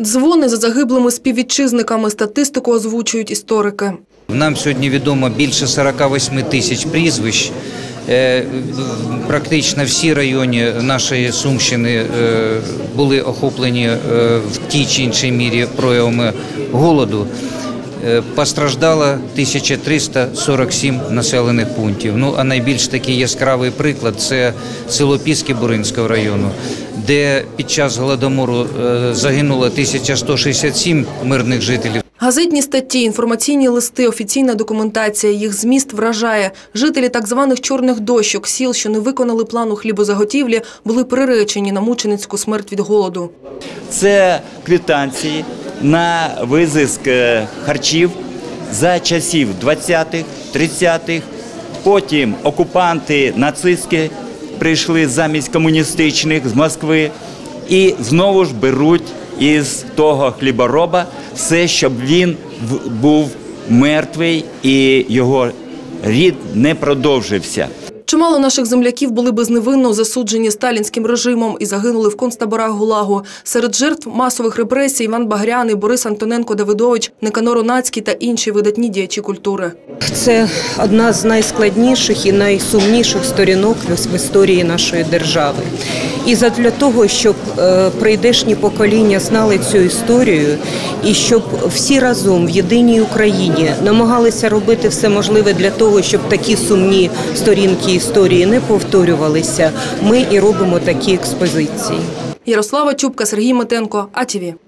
Дзвони за загиблими співвітчизниками статистику озвучують історики. Нам сьогодні відомо більше 48 тисяч прізвищ. Е, Практично всі райони нашої Сумщини е, були охоплені е, в тій чи іншій мірі проявами голоду. Е, Постраждало 1347 населених пунктів. Ну а найбільш такий яскравий приклад це село Піски Буринського району, де під час голодомору е, загинуло 1167 мирних жителів. Газетні статті, інформаційні листи, офіційна документація, їх зміст вражає. Жителі так званих чорних дощок, сіл, що не виконали плану хлібозаготівлі, були приречені на мученицьку смерть від голоду. Це квитанції на визиск е, харчів за часів 20-х, 30-х. Потім окупанти нацистські прийшли замість комуністичних з Москви і знову ж беруть із того хлібороба все, щоб він був мертвий і його рід не продовжився. Чимало наших земляків були безневинно засуджені сталінським режимом і загинули в концтаборах ГУЛАГу. Серед жертв масових репресій Іван Багряний, Борис Антоненко Давидович, Никанор Онацький та інші видатні діячі культури. Це одна з найскладніших і найсумніших сторінок в історії нашої держави. І задля того, щоб е, прийдешні покоління знали цю історію, і щоб всі разом в єдиній Україні намагалися робити все можливе для того, щоб такі сумні сторінки історії не повторювалися, ми і робимо такі експозиції. Ярослава Чубка, Сергій Матенко, АТВ.